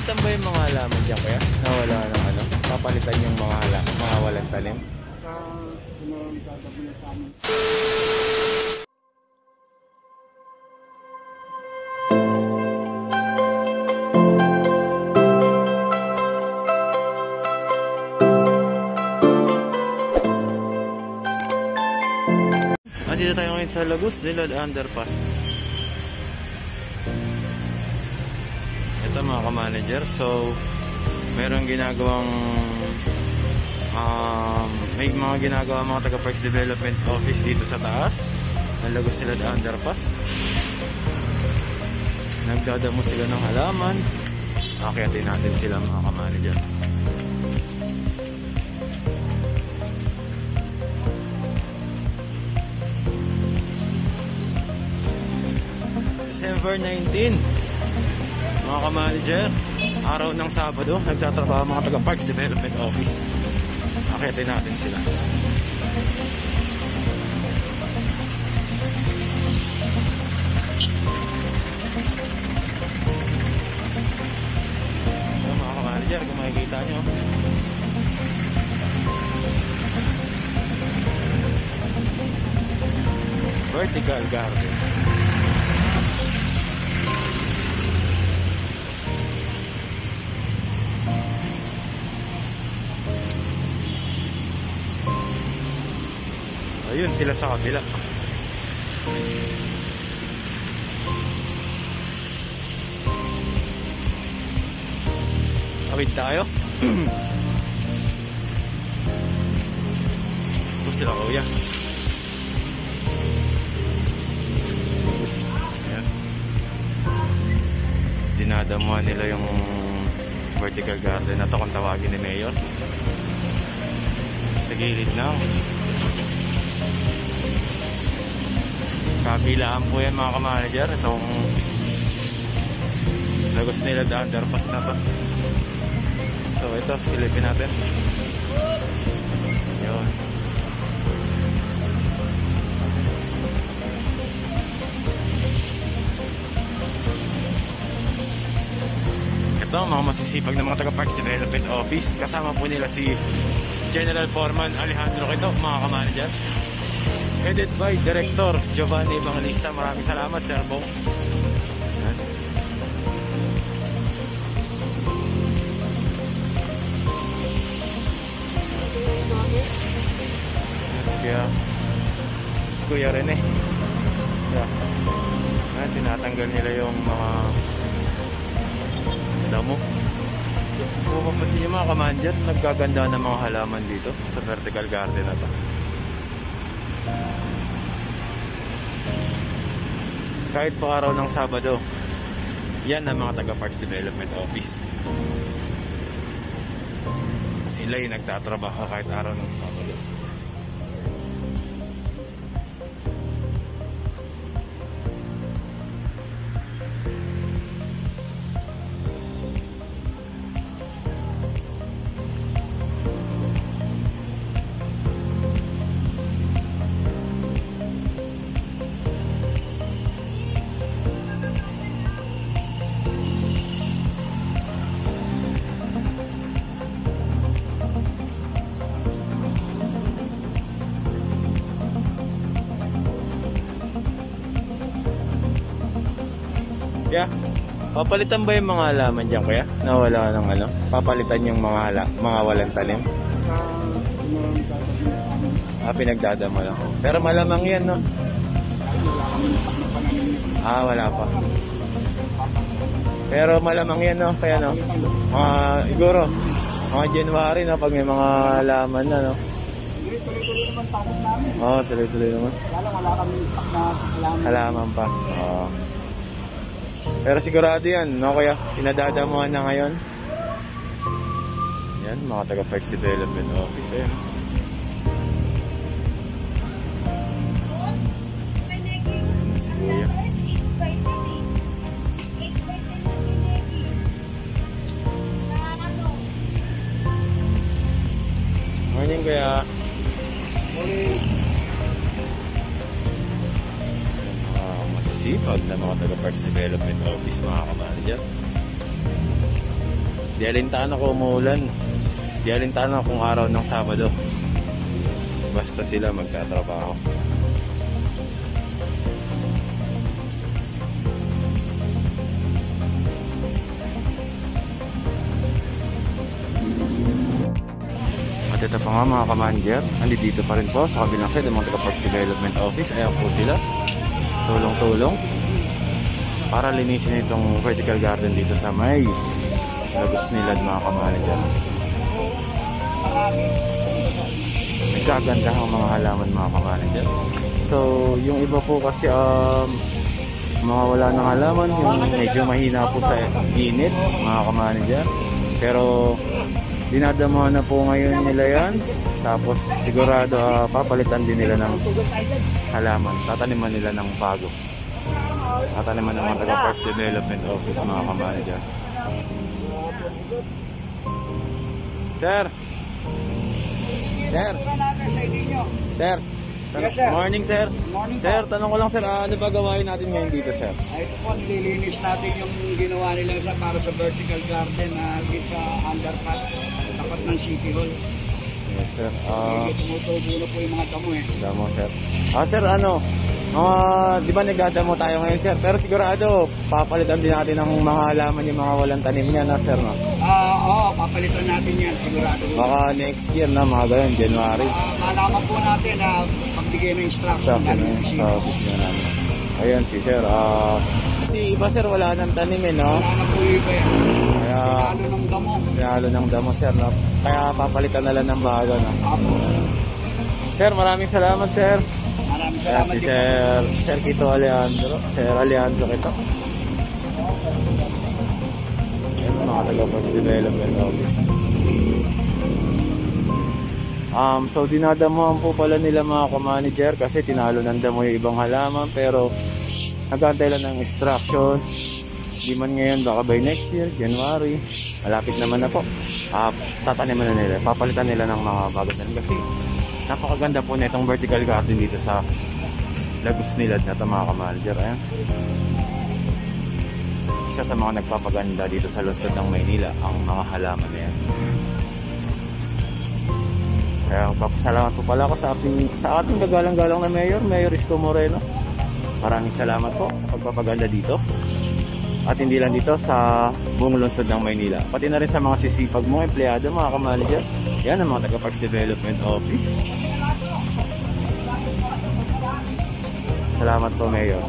Papalitan ba yung mga halaman dyan kaya? Nawala ng ano? Papalitan yung mga halaman, mga walang talim? Andito tayo ngayon sa Lagos Dilod Underpass. Ito mga ka-manager. So, meron ginagawang um, may mga ginagawa mga taga Parks Development Office dito sa taas ng Lagos Dilod Underpass. Nagdadamo sila ng halaman. Akyatin natin sila mga ka-manager. December 19 mga ka-manager araw ng Sabado nagtatrabaho mga taga Parks Development Office. Akitin natin sila. So, mga ka-manager kung makikita nyo. Vertical garden Ayun sila sa kabila. Awid tayo. Ito sila kuya. Ayan. Dinadamuhan nila yung vertical garden na to kung tawagin ni Mayor. Sa gilid na. Kabilaan po yan mga ka-manager. Itong lagos nila the underpass na to. So ito, silipin natin. Yun. Ito, mga masisipag na mga taga-Parks Development Office. Kasama po nila si General Foreman Alejandro Quito, mga ka-manager. Headed by Director Giovanni Evangelista. Maraming salamat, Sir Bong. Si Kuya Rene. Yeah. Yan, tinatanggal nila yung mga damo. Kung mapapansin nyo mga kamandyan, nagkaganda ng mga halaman dito sa vertical garden na to. Kahit po araw ng Sabado. Yan ang mga taga Parks Development Office. Sila yung nagtatrabaho kahit araw ng Sabado. Papalitan ba yung mga halaman dyan kaya? Nawala ng ano? Papalitan yung mga hala, mga walang talim? Na. Ah, pinagdadama lang. Pero malamang yan, no? Wala. Ah, wala pa. Pero malamang yan, no? Kaya, no? Mga, siguro, mga January, no? Pag may mga halaman na, no? Tuloy-tuloy naman tapos namin. Oo, oh, tuloy-tuloy naman. Wala wala kami na halaman. Halaman pa. Oo. Pero sigurado yan, no? Kaya, pinadadamuhan na ngayon. Yan, mga taga-Parks Development Office, eh. Si Kuya. Morning, Masisipag na mga taga-Parks Development Office, mga kamanager. Di alintaan ako umuulan. Di alintaan ako kung araw ng Sabado. Basta sila magtatrabaho. At ito pa nga mga kamanager, andito pa rin po sa kabilang side ng mga taga-Parks Development Office. Ayan po sila. Tulong-tulong para linisin itong vertical garden dito sa may Lagos nilad mga kamanager. Nagkaganda ang mga halaman mga kamanager. So, yung iba po kasi um, mga wala ng halaman, yung medyo mahina po sa init mga kamanager. Pero dinadamahan na po ngayon nila yan. Tapos sigurado ah, papalitan din nila ng halaman. Tataniman nila ng bago. Tataniman ng mga taga-Parks Development Office mga kamanager. Sir! Sir! Sir! Yes, sir. Morning, sir. Morning, Sir, tanong ko lang, sir, ah, ano ba gawain natin ngayon dito, sir? Ay, ito po, nililinis natin yung ginawa nila sa para sa vertical garden na dito sa underpass, tapat ng City Hall. Yes, sir. Ah, Medyo tumutubo na po yung mga damo eh. damo, sir. Ah, sir, ano? Mga, di ba nagdadamo tayo ngayon, sir? Pero sigurado, papalitan din natin ng mga halaman yung mga walang tanim niya, na, sir, no? Ah, oo, papalitan natin yan, sigurado. Baka next year na, mga ganun, January. Ah, malaman po natin na pagbigay ng instruction Sa, ano, sa sa City. office na namin. Ayan, si sir. Ah, kasi iba, sir, wala nang tanim, eh, no? Wala na po yung iba yan. Kaya, Lalo ng damo. Pinalo ng damo, sir, no? Kaya papalitan na lang ng bago, no? Apo. Sir, maraming salamat, sir. Maraming si. Sir, Sir Kito Alejandro. Sir Alejandro Kito. Ayan, mga taga-Parks Development Office. Um, so, dinadamuhan po pala nila mga ka-manager kasi tinalo ng damo yung ibang halaman pero nagantay lang ng instruction. Di man ngayon, baka by next year, January, malapit naman na po. Uh, tataniman na nila, papalitan nila ng mga bago kasi napakaganda po na itong vertical garden dito sa Lagos Nilad na ito mga ka-manager. Ayan. Isa sa mga nagpapaganda dito sa lungsod ng Maynila ang mga halaman na yan. Kaya papasalamat po pala ako sa ating, sa ating gagalang-galang na mayor, Mayor Isko Moreno. Maraming salamat po sa pagpapaganda dito. At hindi lang dito sa buong lungsod ng Maynila. Pati na rin sa mga sisipag mo, empleyado, mga ka-manager. Yan ang mga taga-Parks Development Office. Salamat po, Mayor.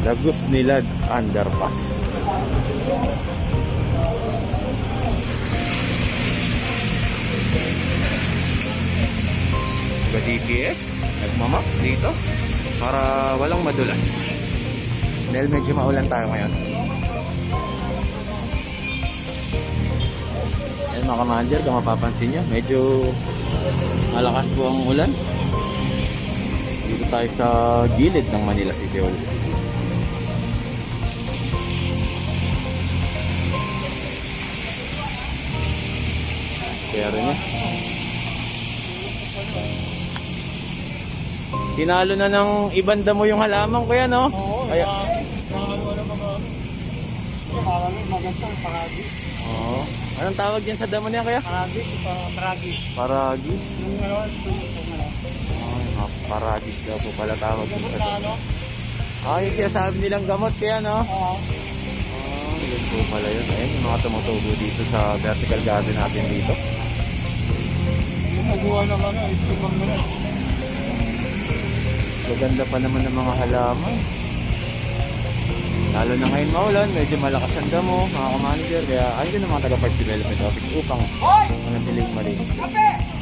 Lagos Nilad Underpass. Ba DPS, nagmamap dito para walang madulas. Dahil medyo maulan tayo ngayon. Ayan mga manager, kung mapapansin nyo, medyo malakas po ang ulan. Dito tayo sa gilid ng Manila City Hall. Kaya rin eh. Tinalo na ng ibanda mo yung halaman ko yan, no? Oo, Kaya, Nakakagawa ng mga... Parang maganda, paragi. Oo. Anong tawag yan sa damo niya kaya? Paragi, paragi. Paragis. Yung ano, yung ano. Ay, mga paragis daw po pala tawag dun sa Na damo. Ah, yung sinasabi nilang gamot kaya, no? Oo. Ah, yun po pala yun. Ayun, yung mga tumutubo dito sa vertical garden natin dito. Nagawa ng ano, ito bang. Maganda pa naman ng mga halaman. Lalo na ngayon maulan, medyo malakas ang damo, mga ka-manager. Kaya ayun ang mga taga-Parks Development Office upang manatiling malinis. Kape!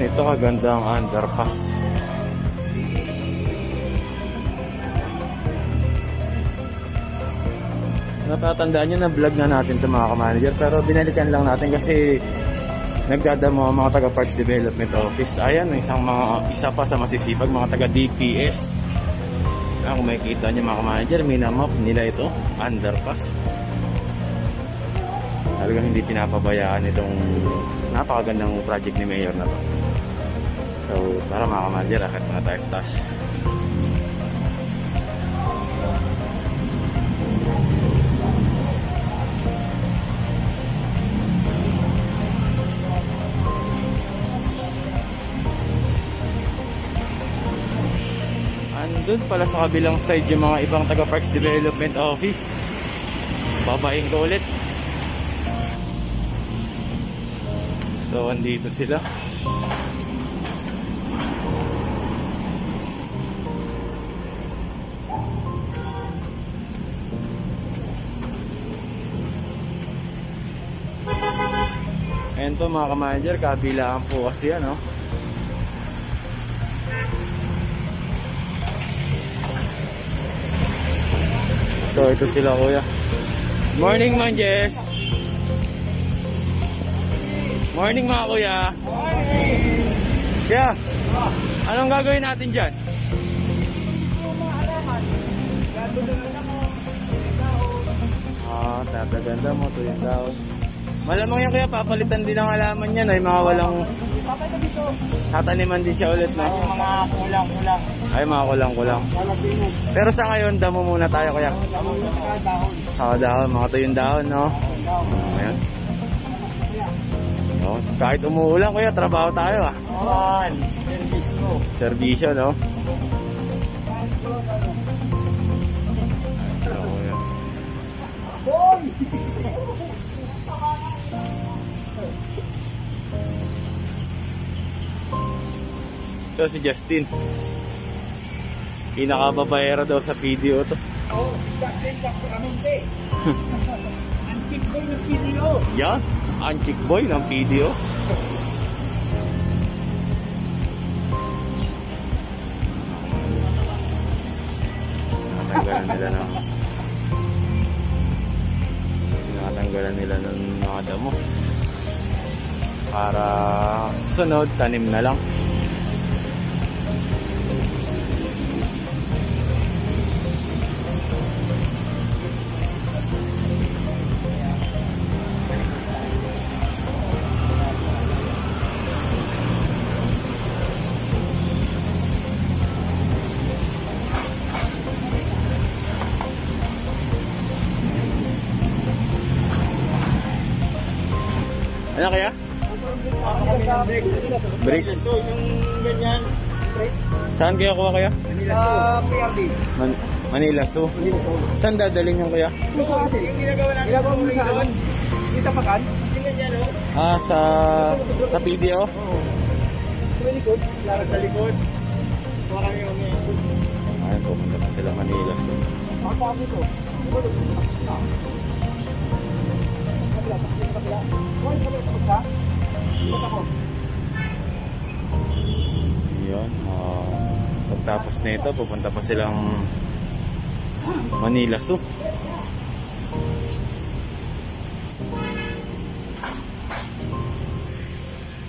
Napakagandang underpass. Natatandaan nyo na vlog na natin ito mga ka-manager pero binalikan lang natin kasi nagdadamo ang mga taga Parks Development Office. Ayan, isang mga, isa pa sa masisipag, mga taga DPS. Ah, kung makikita nyo mga ka-manager, minamap nila ito, underpass. Talagang hindi pinapabayaan itong napakagandang project ni Mayor na to. So, tara mga ka-manager, akit na tayo sa taas. Andun pala sa kabilang side yung mga ibang taga Parks Development Office. Babayin ko ulit. So, andito sila. Ayan po mga ka-manager, kabilaan po kasi yan, no? So, ito sila kuya. Morning, man, Jess. Morning, mga kuya. Kuya, anong gagawin natin dyan? Ah, tataganda mo yung daon. Malamang yan kaya papalitan din ang alaman yan ay mga walang tataniman din siya ulit na. Yung mga kulang-kulang. Ay mga kulang-kulang. Pero sa ngayon, damo muna tayo kaya. Dahon na ka, dahon. Sa dahon, mga tuyong dahon, no? Ayan. No? Kahit umuulan, kuya, trabaho tayo ah. On. Service ko. Servisyo, no? Ito si Justin. Pinakababayera daw sa video to. Oh, Justin Sacramento. Ang chick boy ng video. Yan, chick boy ng video. Natanggalan nila ng Natanggalan nila ng mga damo. Para sunod, tanim na lang. Ano kaya? Bricks. Yung ganyan. Saan kaya kuha kaya? Sa PRD. Man Manila Zoo. Saan dadalhin yung kaya? Yung ginagawa natin. Ginagawa mo sa ano? Kita pa kan? Yung? Ah, sa sa PDO? Oo. Sa likod. Lara sa likod. Parang yung may... Ayun, pupunta pa sila Manila Zoo. Ako ako ito. Yun. ah, pagtapos nito, pupunta pa silang Manila Zoo.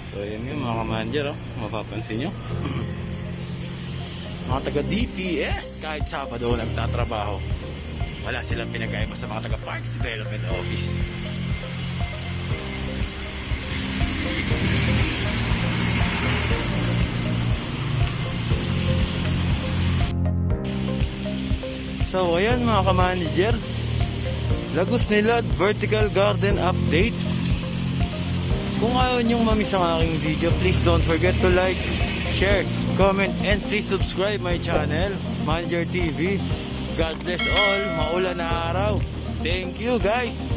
So, yun yun mga manager, oh. mapapansin nyo. mga taga DPS, kahit Sabado nagtatrabaho. Wala silang pinagkaiba sa mga taga Parks Development Office. So, ayan mga ka-manager. Lagos Nilad Vertical Garden Update. Kung ayaw niyong mamiss ang aking video, please don't forget to like, share, comment, and please subscribe my channel, Manager TV. God bless all. Maulan na araw. Thank you guys.